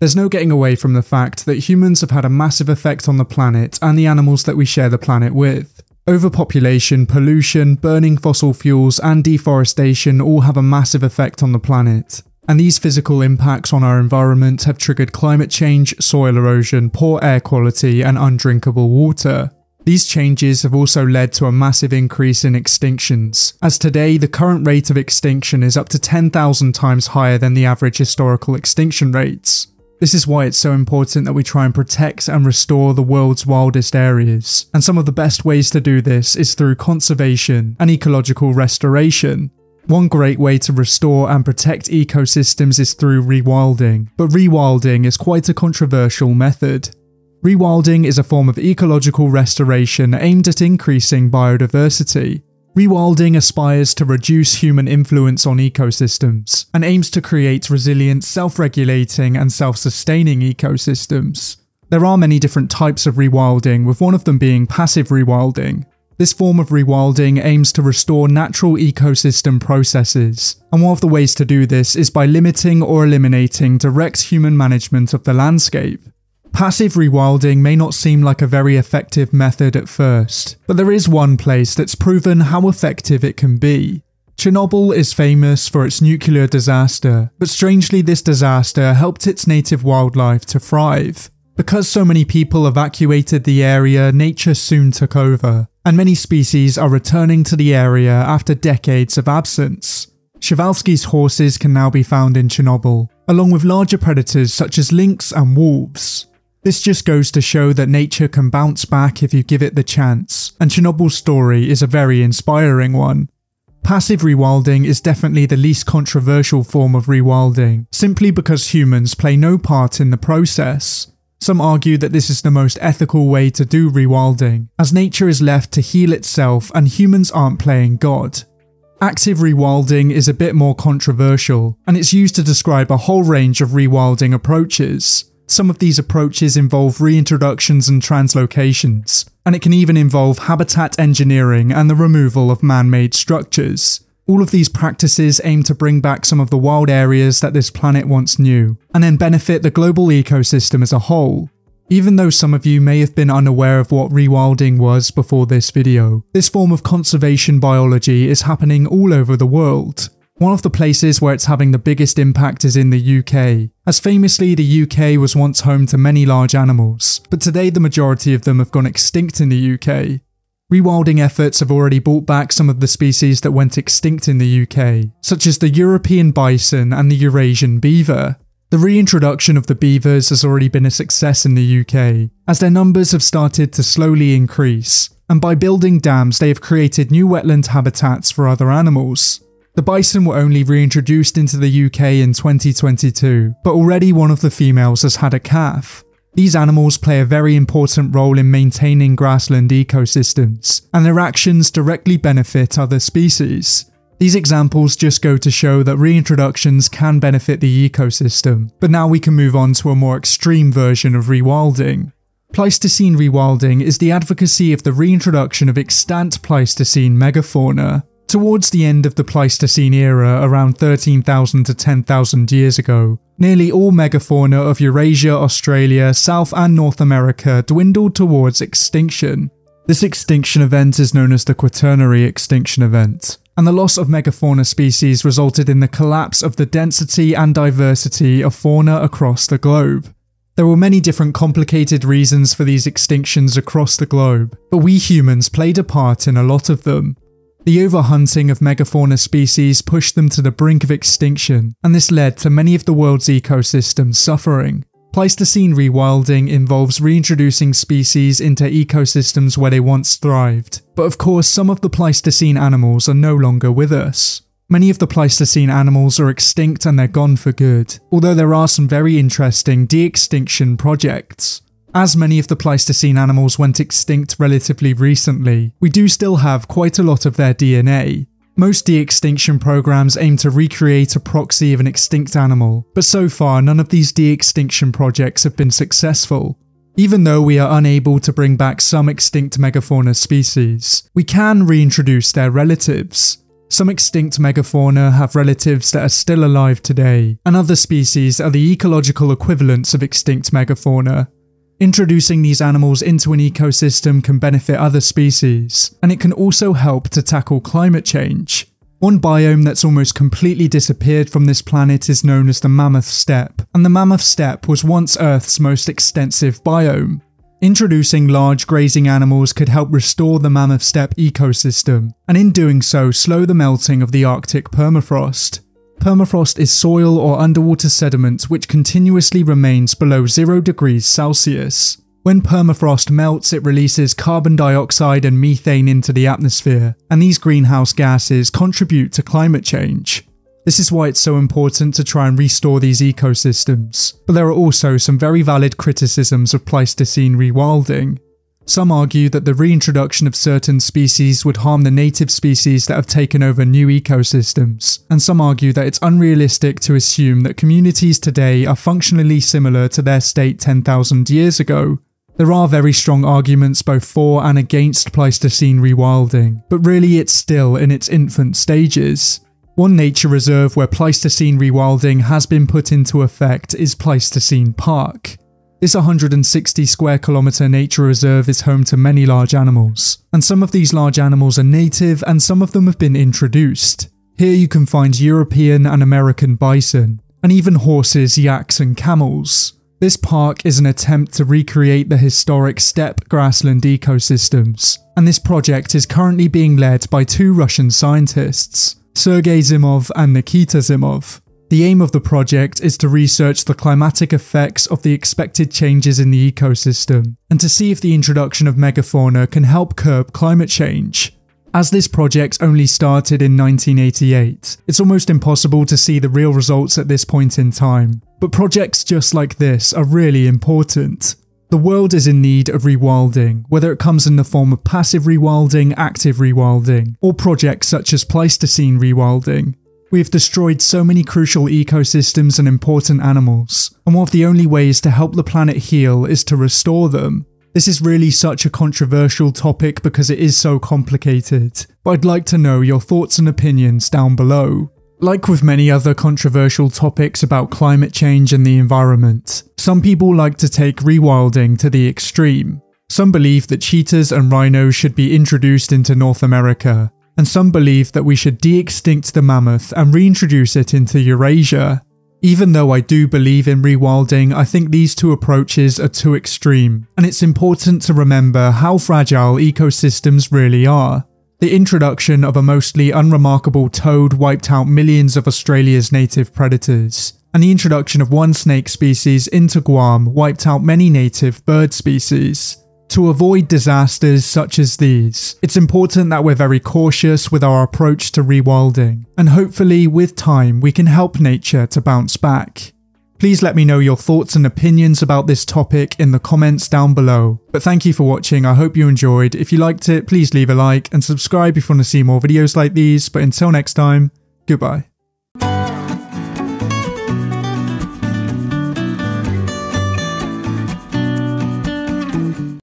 There's no getting away from the fact that humans have had a massive effect on the planet and the animals that we share the planet with. Overpopulation, pollution, burning fossil fuels, and deforestation all have a massive effect on the planet. And these physical impacts on our environment have triggered climate change, soil erosion, poor air quality, and undrinkable water. These changes have also led to a massive increase in extinctions, as today the current rate of extinction is up to 10,000 times higher than the average historical extinction rates. This is why it's so important that we try and protect and restore the world's wildest areas, and some of the best ways to do this is through conservation and ecological restoration. One great way to restore and protect ecosystems is through rewilding, but rewilding is quite a controversial method. Rewilding is a form of ecological restoration aimed at increasing biodiversity. Rewilding aspires to reduce human influence on ecosystems and aims to create resilient, self regulating, and self sustaining ecosystems. There are many different types of rewilding, with one of them being passive rewilding, this form of rewilding aims to restore natural ecosystem processes, and one of the ways to do this is by limiting or eliminating direct human management of the landscape. Passive rewilding may not seem like a very effective method at first, but there is one place that's proven how effective it can be. Chernobyl is famous for its nuclear disaster, but strangely this disaster helped its native wildlife to thrive. Because so many people evacuated the area, nature soon took over, and many species are returning to the area after decades of absence. Przewalski's horses can now be found in Chernobyl, along with larger predators such as lynx and wolves. This just goes to show that nature can bounce back if you give it the chance, and Chernobyl's story is a very inspiring one. Passive rewilding is definitely the least controversial form of rewilding, simply because humans play no part in the process. Some argue that this is the most ethical way to do rewilding, as nature is left to heal itself and humans aren't playing God. Active rewilding is a bit more controversial, and it's used to describe a whole range of rewilding approaches. Some of these approaches involve reintroductions and translocations, and it can even involve habitat engineering and the removal of man made structures. All of these practices aim to bring back some of the wild areas that this planet once knew, and then benefit the global ecosystem as a whole. Even though some of you may have been unaware of what rewilding was before this video, this form of conservation biology is happening all over the world. One of the places where it's having the biggest impact is in the UK, as famously the UK was once home to many large animals, but today the majority of them have gone extinct in the UK. Rewilding efforts have already brought back some of the species that went extinct in the UK, such as the European bison and the Eurasian beaver. The reintroduction of the beavers has already been a success in the UK, as their numbers have started to slowly increase, and by building dams they have created new wetland habitats for other animals. The bison were only reintroduced into the UK in 2022, but already one of the females has had a calf. These animals play a very important role in maintaining grassland ecosystems, and their actions directly benefit other species. These examples just go to show that reintroductions can benefit the ecosystem, but now we can move on to a more extreme version of rewilding. Pleistocene rewilding is the advocacy of the reintroduction of extant Pleistocene megafauna, Towards the end of the Pleistocene era, around 13,000 to 10,000 years ago, nearly all megafauna of Eurasia, Australia, South and North America dwindled towards extinction. This extinction event is known as the Quaternary extinction event, and the loss of megafauna species resulted in the collapse of the density and diversity of fauna across the globe. There were many different complicated reasons for these extinctions across the globe, but we humans played a part in a lot of them. The overhunting of megafauna species pushed them to the brink of extinction, and this led to many of the world's ecosystems suffering. Pleistocene rewilding involves reintroducing species into ecosystems where they once thrived, but of course some of the Pleistocene animals are no longer with us. Many of the Pleistocene animals are extinct and they're gone for good, although there are some very interesting de-extinction projects. As many of the Pleistocene animals went extinct relatively recently, we do still have quite a lot of their DNA. Most de-extinction programs aim to recreate a proxy of an extinct animal, but so far none of these de-extinction projects have been successful. Even though we are unable to bring back some extinct megafauna species, we can reintroduce their relatives. Some extinct megafauna have relatives that are still alive today, and other species are the ecological equivalents of extinct megafauna. Introducing these animals into an ecosystem can benefit other species, and it can also help to tackle climate change. One biome that's almost completely disappeared from this planet is known as the Mammoth Steppe, and the Mammoth Steppe was once Earth's most extensive biome. Introducing large grazing animals could help restore the Mammoth Steppe ecosystem, and in doing so slow the melting of the Arctic permafrost. Permafrost is soil or underwater sediment which continuously remains below 0 degrees Celsius. When permafrost melts, it releases carbon dioxide and methane into the atmosphere, and these greenhouse gases contribute to climate change. This is why it's so important to try and restore these ecosystems, but there are also some very valid criticisms of Pleistocene rewilding. Some argue that the reintroduction of certain species would harm the native species that have taken over new ecosystems, and some argue that it's unrealistic to assume that communities today are functionally similar to their state 10,000 years ago, there are very strong arguments both for and against Pleistocene rewilding, but really it's still in its infant stages. One nature reserve where Pleistocene rewilding has been put into effect is Pleistocene Park. This 160 square kilometre nature reserve is home to many large animals, and some of these large animals are native and some of them have been introduced. Here you can find European and American bison, and even horses, yaks, and camels. This park is an attempt to recreate the historic steppe grassland ecosystems, and this project is currently being led by two Russian scientists, Sergei Zimov and Nikita Zimov. The aim of the project is to research the climatic effects of the expected changes in the ecosystem, and to see if the introduction of megafauna can help curb climate change. As this project only started in 1988, it's almost impossible to see the real results at this point in time, but projects just like this are really important. The world is in need of rewilding, whether it comes in the form of passive rewilding, active rewilding, or projects such as Pleistocene rewilding. We have destroyed so many crucial ecosystems and important animals, and one of the only ways to help the planet heal is to restore them. This is really such a controversial topic because it is so complicated, but I'd like to know your thoughts and opinions down below. Like with many other controversial topics about climate change and the environment, some people like to take rewilding to the extreme. Some believe that cheetahs and rhinos should be introduced into North America, and some believe that we should de-extinct the mammoth and reintroduce it into Eurasia. Even though I do believe in rewilding, I think these two approaches are too extreme, and it's important to remember how fragile ecosystems really are. The introduction of a mostly unremarkable toad wiped out millions of Australia's native predators, and the introduction of one snake species into Guam wiped out many native bird species. To avoid disasters such as these, it's important that we're very cautious with our approach to rewilding, and hopefully with time we can help nature to bounce back. Please let me know your thoughts and opinions about this topic in the comments down below. But thank you for watching, I hope you enjoyed. If you liked it, please leave a like and subscribe if you want to see more videos like these. But until next time, goodbye.